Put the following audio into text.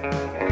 Música